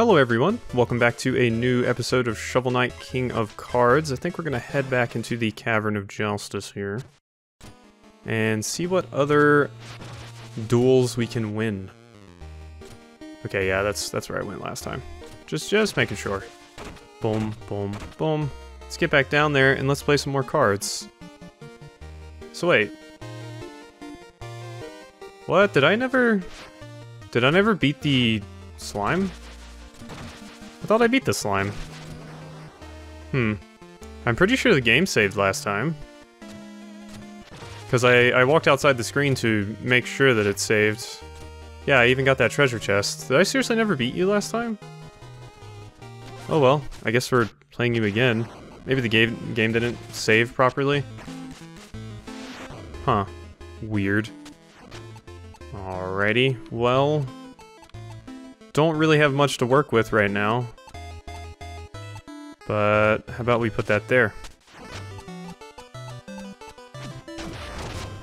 Hello everyone, welcome back to a new episode of Shovel Knight King of Cards. I think we're going to head back into the Cavern of Justice here. And see what other duels we can win. Okay, yeah, that's that's where I went last time. Just just making sure. Boom, boom, boom. Let's get back down there and let's play some more cards. So wait. What? Did I never... Did I never beat the slime? Thought I beat the slime. Hmm. I'm pretty sure the game saved last time. Because I, I walked outside the screen to make sure that it saved. Yeah, I even got that treasure chest. Did I seriously never beat you last time? Oh well, I guess we're playing you again. Maybe the game, game didn't save properly? Huh. Weird. Alrighty, well... Don't really have much to work with right now. But how about we put that there?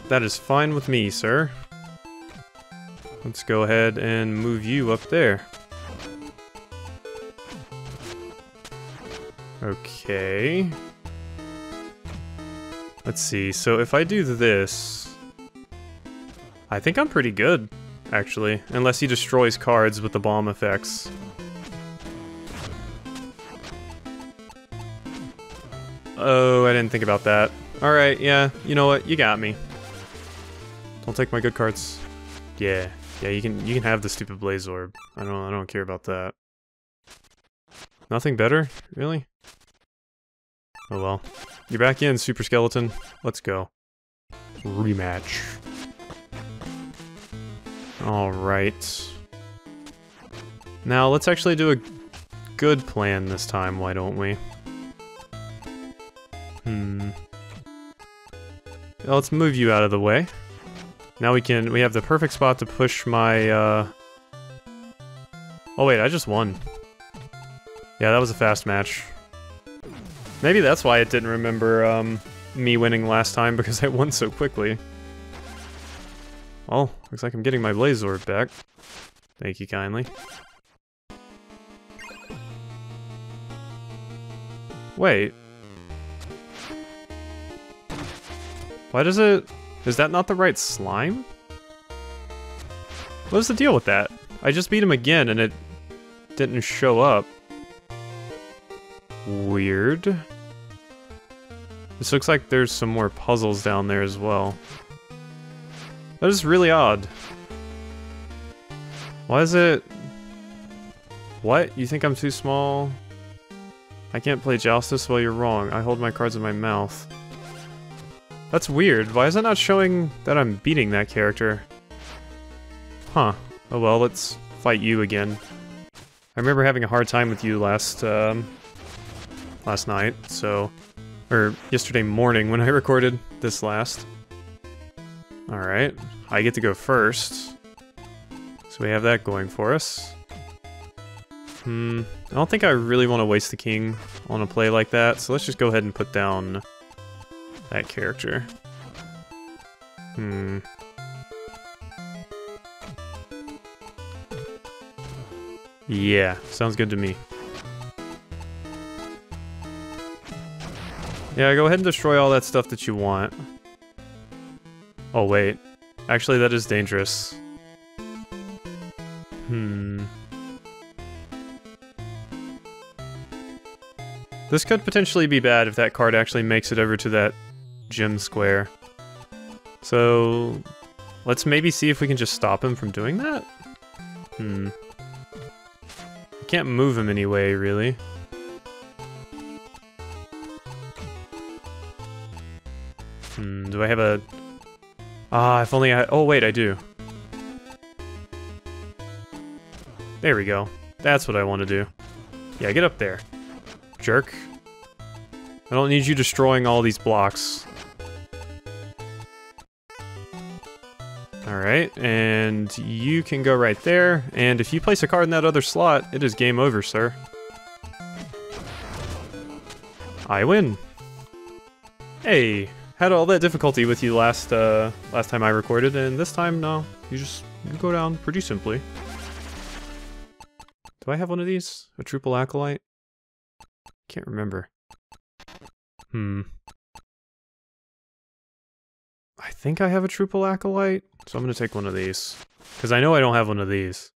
That is fine with me, sir. Let's go ahead and move you up there. Okay. Let's see, so if I do this... I think I'm pretty good, actually. Unless he destroys cards with the bomb effects. Oh, I didn't think about that. Alright, yeah, you know what, you got me. Don't take my good cards. Yeah, yeah, you can you can have the stupid blaze orb. I don't I don't care about that. Nothing better? Really? Oh well. You're back in, Super Skeleton. Let's go. Rematch. Alright. Now, let's actually do a good plan this time, why don't we? Hmm. Let's move you out of the way. Now we can, we have the perfect spot to push my, uh... Oh wait, I just won. Yeah, that was a fast match. Maybe that's why it didn't remember, um, me winning last time, because I won so quickly. Well, looks like I'm getting my Blaze Orb back. Thank you kindly. Wait. Why does it... Is that not the right slime? What's the deal with that? I just beat him again and it didn't show up. Weird. This looks like there's some more puzzles down there as well. That is really odd. Why is it... What? You think I'm too small? I can't play Joustus? Well, you're wrong. I hold my cards in my mouth. That's weird. Why is it not showing that I'm beating that character? Huh. Oh well, let's fight you again. I remember having a hard time with you last, um, last night, so... Or yesterday morning when I recorded this last. Alright, I get to go first. So we have that going for us. Hmm, I don't think I really want to waste the king on a play like that, so let's just go ahead and put down that character. Hmm. Yeah, sounds good to me. Yeah, go ahead and destroy all that stuff that you want. Oh, wait. Actually, that is dangerous. Hmm. This could potentially be bad if that card actually makes it over to that gem square. So, let's maybe see if we can just stop him from doing that? Hmm. I can't move him anyway, really. Hmm, do I have a... Ah, if only I... Oh, wait, I do. There we go. That's what I want to do. Yeah, get up there. Jerk. I don't need you destroying all these blocks. Alright, and you can go right there, and if you place a card in that other slot, it is game over, sir. I win. Hey, had all that difficulty with you last uh, last time I recorded, and this time, no, you just you go down pretty simply. Do I have one of these? A triple acolyte? Can't remember. Hmm. I think I have a triple acolyte, so I'm gonna take one of these. Because I know I don't have one of these.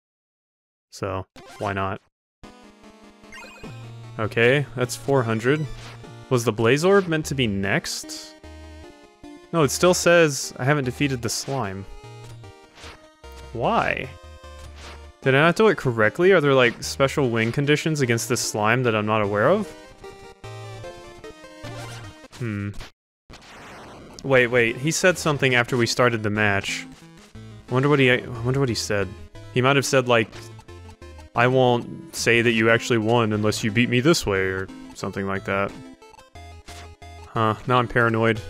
So, why not? Okay, that's 400. Was the Blaze Orb meant to be next? No, it still says I haven't defeated the slime. Why? Did I not do it correctly? Are there like special win conditions against this slime that I'm not aware of? Hmm. Wait, wait. He said something after we started the match. I wonder what he I wonder what he said. He might have said like I won't say that you actually won unless you beat me this way or something like that. Huh, now I'm paranoid.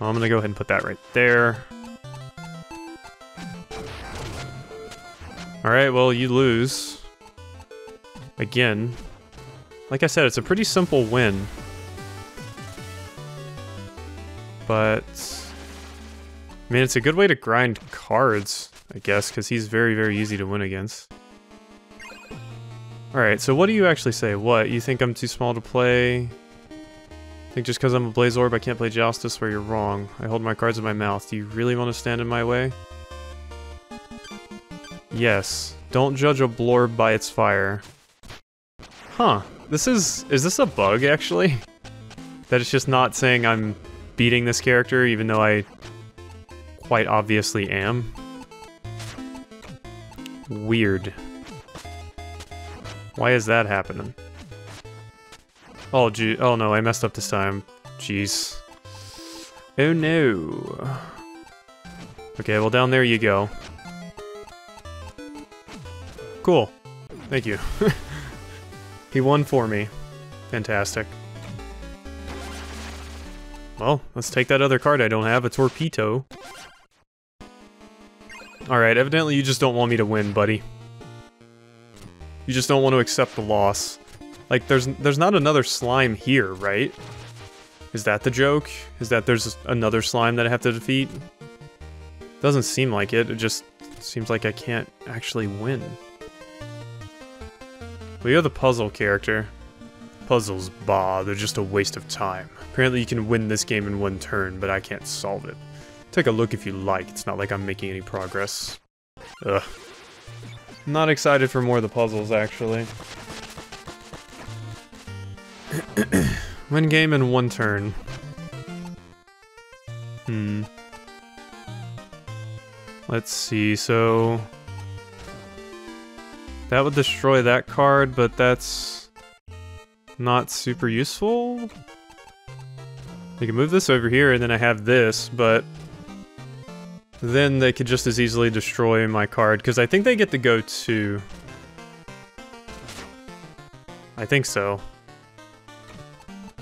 Well, I'm gonna go ahead and put that right there. Alright, well, you lose. Again. Like I said, it's a pretty simple win. But... I mean, it's a good way to grind cards, I guess, because he's very, very easy to win against. Alright, so what do you actually say? What, you think I'm too small to play? I think just because I'm a Blaze Orb I can't play Joustus where you're wrong. I hold my cards in my mouth. Do you really want to stand in my way? Yes. Don't judge a blorb by its fire. Huh. This is... Is this a bug, actually? That it's just not saying I'm beating this character, even though I quite obviously am? Weird. Why is that happening? Oh, gee. Oh, no, I messed up this time. Jeez. Oh, no. Okay, well, down there you go. Cool. Thank you. he won for me. Fantastic. Well, let's take that other card I don't have, a Torpedo. Alright, evidently you just don't want me to win, buddy. You just don't want to accept the loss. Like, there's there's not another slime here, right? Is that the joke? Is that there's another slime that I have to defeat? Doesn't seem like it, it just seems like I can't actually win. Well, you're the puzzle character. Puzzles, bah, they're just a waste of time. Apparently you can win this game in one turn, but I can't solve it. Take a look if you like, it's not like I'm making any progress. Ugh. Not excited for more of the puzzles, actually. Win game in one turn. Hmm. Let's see, so... That would destroy that card, but that's... not super useful? I can move this over here, and then I have this, but... Then they could just as easily destroy my card, because I think they get to go too. I think so.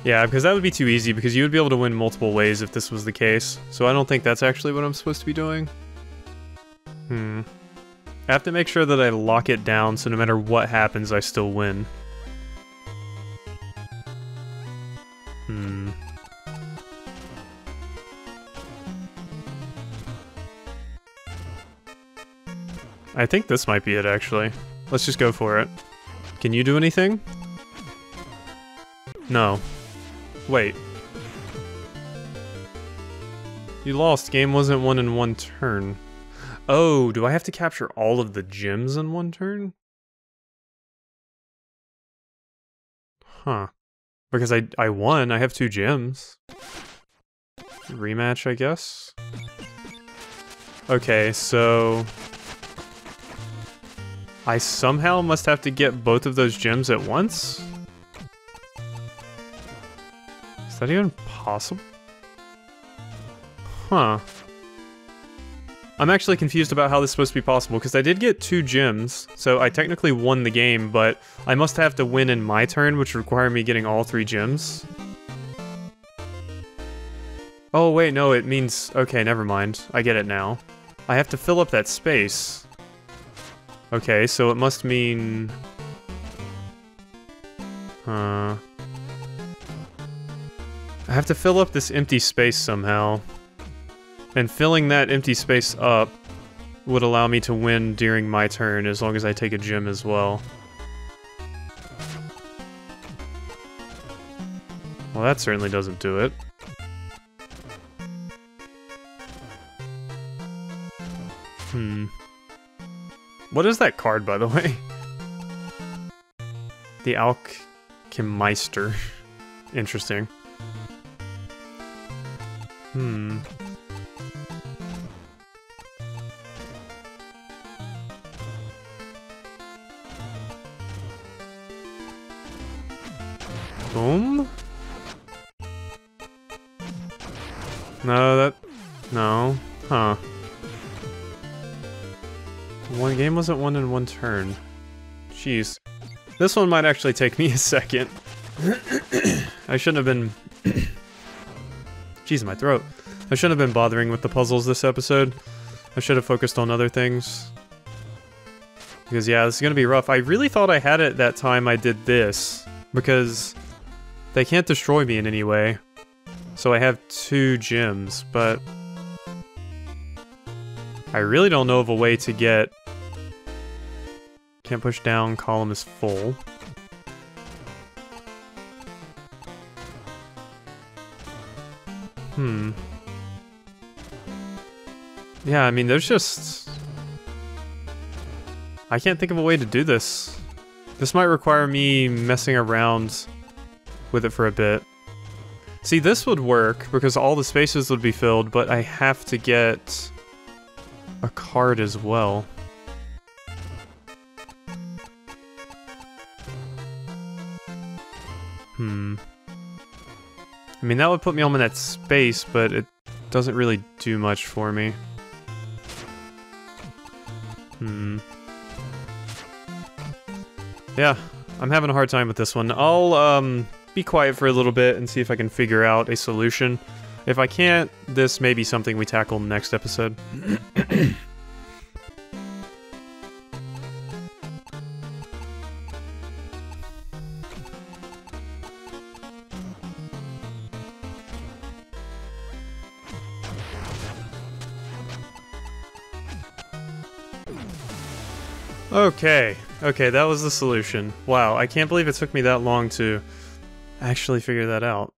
Yeah, because that would be too easy, because you would be able to win multiple ways if this was the case. So I don't think that's actually what I'm supposed to be doing. Hmm. I have to make sure that I lock it down, so no matter what happens, I still win. Hmm. I think this might be it, actually. Let's just go for it. Can you do anything? No. Wait. You lost. Game wasn't won in one turn. Oh, do I have to capture all of the gems in one turn? Huh. Because I, I won. I have two gems. Rematch, I guess? Okay, so... I somehow must have to get both of those gems at once? Is that even possible? Huh. I'm actually confused about how this is supposed to be possible, because I did get two gems, so I technically won the game, but I must have to win in my turn, which require me getting all three gems. Oh, wait, no, it means... Okay, never mind. I get it now. I have to fill up that space. Okay, so it must mean... I have to fill up this empty space somehow. And filling that empty space up would allow me to win during my turn as long as I take a gem as well. Well, that certainly doesn't do it. Hmm. What is that card, by the way? The Alchemeister. Interesting. Hmm. Boom? No, that... No. Huh. One game wasn't one in one turn. Jeez. This one might actually take me a second. I shouldn't have been... Jeez, my throat. I shouldn't have been bothering with the puzzles this episode. I should have focused on other things. Because yeah, this is gonna be rough. I really thought I had it that time I did this. Because they can't destroy me in any way. So I have two gems, but... I really don't know of a way to get... Can't push down, column is full. Hmm. Yeah, I mean, there's just... I can't think of a way to do this. This might require me messing around with it for a bit. See, this would work because all the spaces would be filled, but I have to get a card as well. Hmm. I mean, that would put me on that space, but it doesn't really do much for me. Hmm. Yeah, I'm having a hard time with this one. I'll, um, be quiet for a little bit and see if I can figure out a solution. If I can't, this may be something we tackle next episode. Okay, okay, that was the solution. Wow, I can't believe it took me that long to actually figure that out.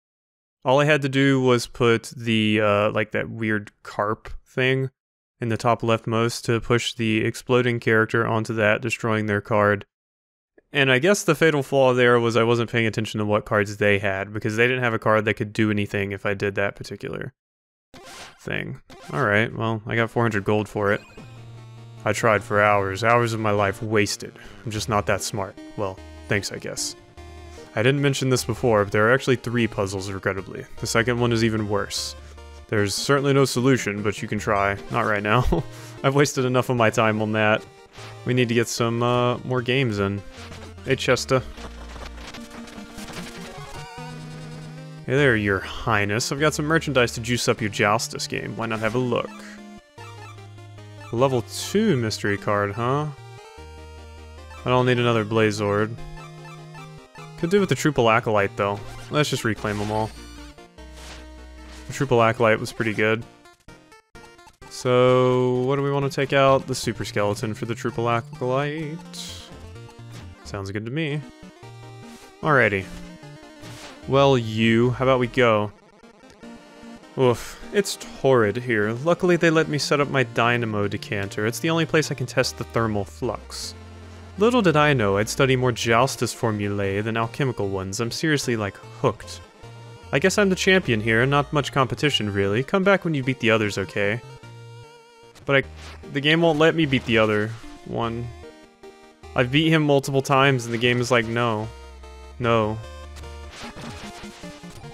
All I had to do was put the, uh, like that weird carp thing in the top leftmost to push the exploding character onto that, destroying their card. And I guess the fatal flaw there was I wasn't paying attention to what cards they had, because they didn't have a card that could do anything if I did that particular thing. Alright, well, I got 400 gold for it. I tried for hours, hours of my life wasted. I'm just not that smart. Well, thanks I guess. I didn't mention this before, but there are actually three puzzles, regrettably. The second one is even worse. There's certainly no solution, but you can try. Not right now. I've wasted enough of my time on that. We need to get some uh, more games in. Hey, Chester. Hey there, your highness. I've got some merchandise to juice up your Joustus game. Why not have a look? Level 2 mystery card, huh? I don't need another Blaze Orb. Could do with the Triple Acolyte, though. Let's just reclaim them all. The Triple Acolyte was pretty good. So, what do we want to take out? The Super Skeleton for the Triple Acolyte. Sounds good to me. Alrighty. Well, you, how about we go? Oof, it's torrid here. Luckily they let me set up my dynamo decanter. It's the only place I can test the thermal flux. Little did I know I'd study more Joustus formulae than alchemical ones. I'm seriously, like, hooked. I guess I'm the champion here, not much competition really. Come back when you beat the others, okay? But I, the game won't let me beat the other one. I've beat him multiple times and the game is like, no. No.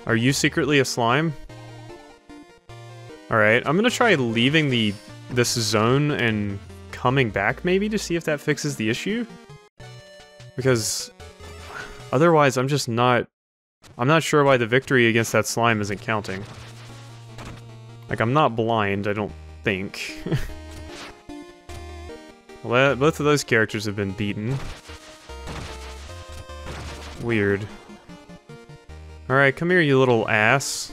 Are you secretly a slime? Alright, I'm gonna try leaving the this zone and coming back maybe to see if that fixes the issue. Because otherwise I'm just not... I'm not sure why the victory against that slime isn't counting. Like, I'm not blind, I don't think. both of those characters have been beaten. Weird. Alright, come here, you little ass.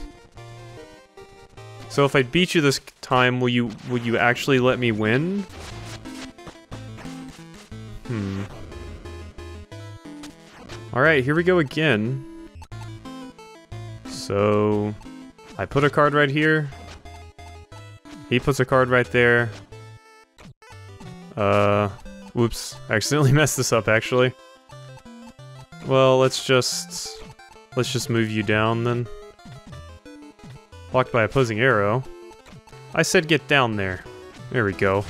So if I beat you this time, will you will you actually let me win? Alright, here we go again. So, I put a card right here. He puts a card right there. Uh, whoops. I accidentally messed this up, actually. Well, let's just... Let's just move you down, then. Blocked by opposing arrow. I said get down there. There we go.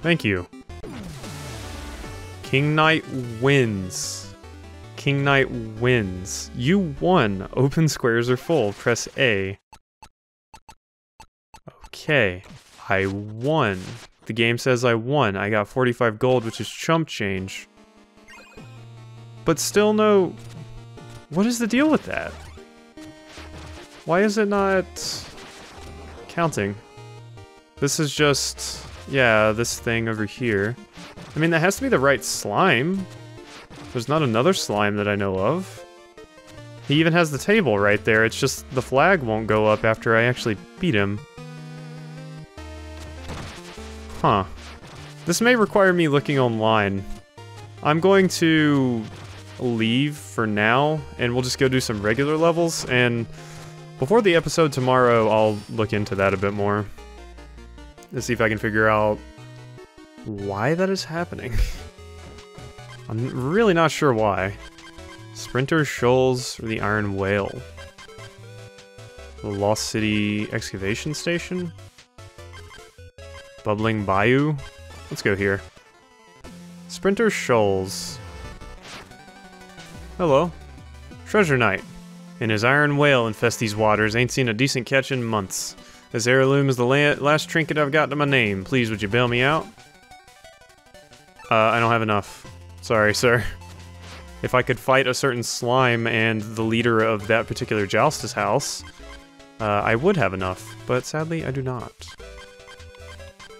Thank you. King Knight wins. King Knight wins. You won. Open squares are full. Press A. Okay. I won. The game says I won. I got 45 gold, which is chump change. But still no... What is the deal with that? Why is it not... counting? This is just... Yeah, this thing over here. I mean, that has to be the right slime. There's not another slime that I know of. He even has the table right there, it's just the flag won't go up after I actually beat him. Huh. This may require me looking online. I'm going to leave for now, and we'll just go do some regular levels, and before the episode tomorrow, I'll look into that a bit more. To see if I can figure out why that is happening. I'm really not sure why. Sprinter Shoals or the Iron Whale? The Lost City Excavation Station? Bubbling Bayou? Let's go here. Sprinter Shoals. Hello. Treasure Knight. And his iron whale infest these waters. Ain't seen a decent catch in months. This heirloom is the la last trinket I've got to my name. Please, would you bail me out? Uh, I don't have enough. Sorry, sir. If I could fight a certain slime and the leader of that particular Joustus house, uh, I would have enough, but sadly I do not.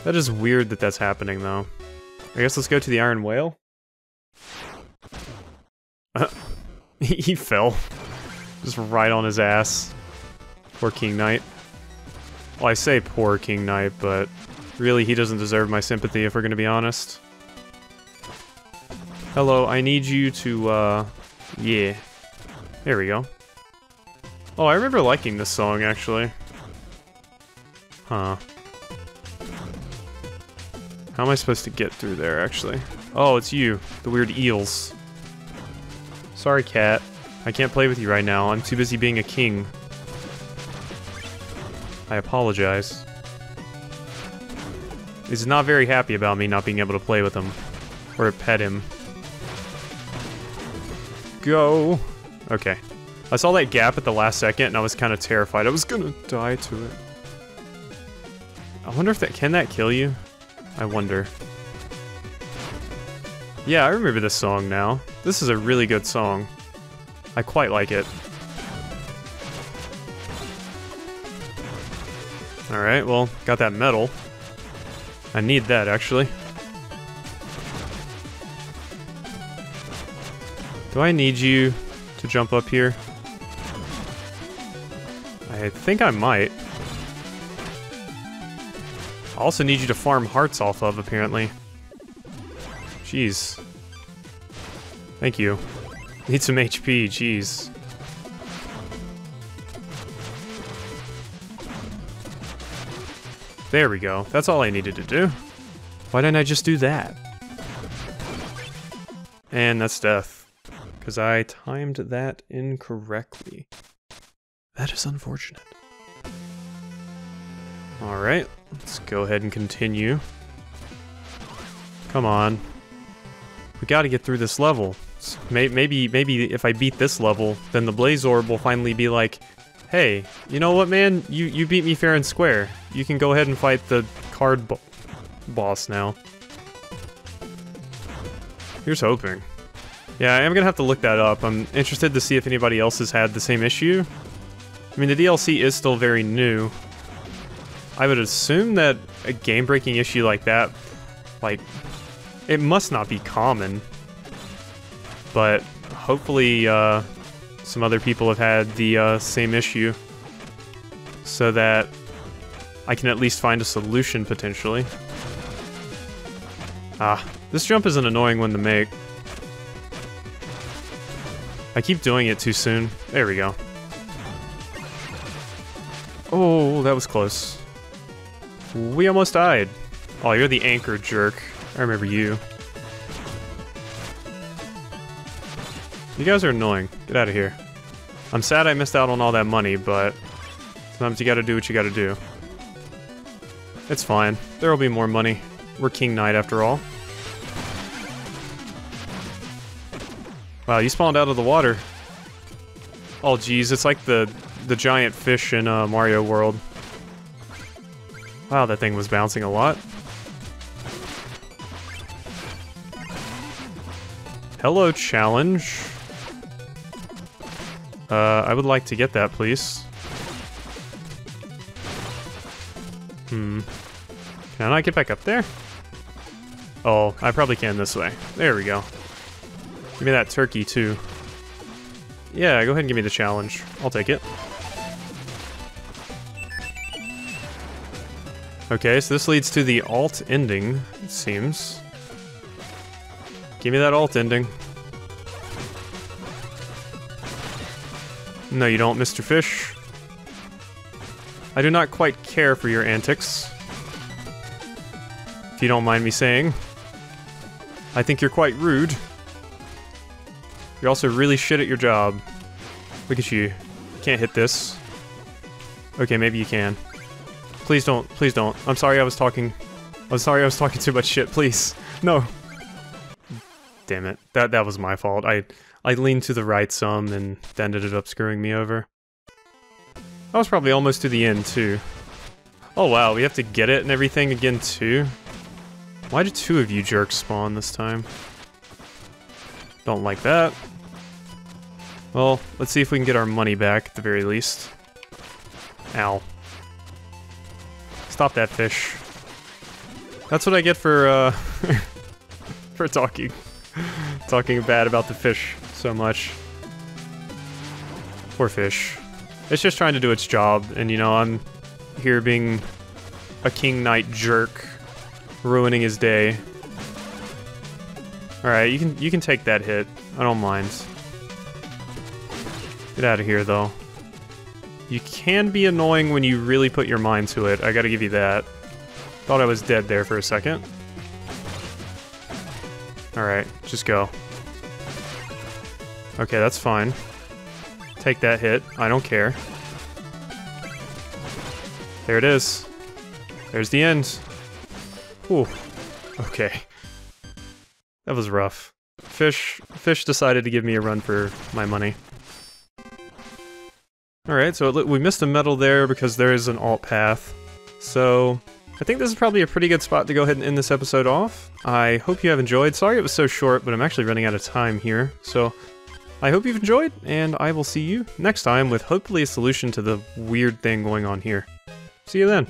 That is weird that that's happening, though. I guess let's go to the Iron Whale. he fell. Just right on his ass. Poor King Knight. Well, I say poor King Knight, but really he doesn't deserve my sympathy if we're gonna be honest. Hello, I need you to, uh, yeah. There we go. Oh, I remember liking this song, actually. Huh. How am I supposed to get through there, actually? Oh, it's you. The weird eels. Sorry, cat. I can't play with you right now. I'm too busy being a king. I apologize. He's not very happy about me not being able to play with him. Or pet him go. Okay. I saw that gap at the last second and I was kind of terrified. I was gonna die to it. I wonder if that, can that kill you? I wonder. Yeah, I remember this song now. This is a really good song. I quite like it. Alright, well, got that medal. I need that, actually. Do I need you to jump up here? I think I might. I also need you to farm hearts off of, apparently. Jeez. Thank you. Need some HP, jeez. There we go. That's all I needed to do. Why didn't I just do that? And that's death because I timed that incorrectly. That is unfortunate. Alright, let's go ahead and continue. Come on. We gotta get through this level. Maybe, maybe if I beat this level, then the Blaze Orb will finally be like, hey, you know what, man? You, you beat me fair and square. You can go ahead and fight the card bo boss now. Here's hoping. Yeah, I am gonna have to look that up. I'm interested to see if anybody else has had the same issue. I mean, the DLC is still very new. I would assume that a game-breaking issue like that, like, it must not be common. But hopefully, uh, some other people have had the uh, same issue. So that I can at least find a solution, potentially. Ah, this jump is an annoying one to make. I keep doing it too soon. There we go. Oh, that was close. We almost died. Oh, you're the anchor jerk. I remember you. You guys are annoying. Get out of here. I'm sad I missed out on all that money, but sometimes you gotta do what you gotta do. It's fine. There'll be more money. We're King Knight after all. Wow, you spawned out of the water. Oh geez, it's like the the giant fish in uh, Mario World. Wow, that thing was bouncing a lot. Hello, challenge. Uh, I would like to get that, please. Hmm. Can I get back up there? Oh, I probably can this way. There we go. Give me that turkey, too. Yeah, go ahead and give me the challenge. I'll take it. Okay, so this leads to the alt ending, it seems. Give me that alt ending. No, you don't, Mr. Fish. I do not quite care for your antics. If you don't mind me saying. I think you're quite rude. You're also really shit at your job. Look at you. Can't hit this. Okay, maybe you can. Please don't. Please don't. I'm sorry I was talking... I'm sorry I was talking too much shit. Please. No. Damn it. That that was my fault. I I leaned to the right some and that ended up screwing me over. I was probably almost to the end too. Oh wow, we have to get it and everything again too? Why did two of you jerks spawn this time? Don't like that. Well, let's see if we can get our money back at the very least. Ow. Stop that fish. That's what I get for, uh, for talking. talking bad about the fish so much. Poor fish. It's just trying to do its job, and you know, I'm here being a King Knight jerk, ruining his day. Alright, you can you can take that hit. I don't mind. Get out of here, though. You can be annoying when you really put your mind to it. I gotta give you that. Thought I was dead there for a second. Alright, just go. Okay, that's fine. Take that hit. I don't care. There it is. There's the end. Ooh. Okay. That was rough. Fish Fish decided to give me a run for my money. Alright, so we missed a medal there because there is an alt path. So, I think this is probably a pretty good spot to go ahead and end this episode off. I hope you have enjoyed. Sorry it was so short, but I'm actually running out of time here. So, I hope you've enjoyed, and I will see you next time with hopefully a solution to the weird thing going on here. See you then.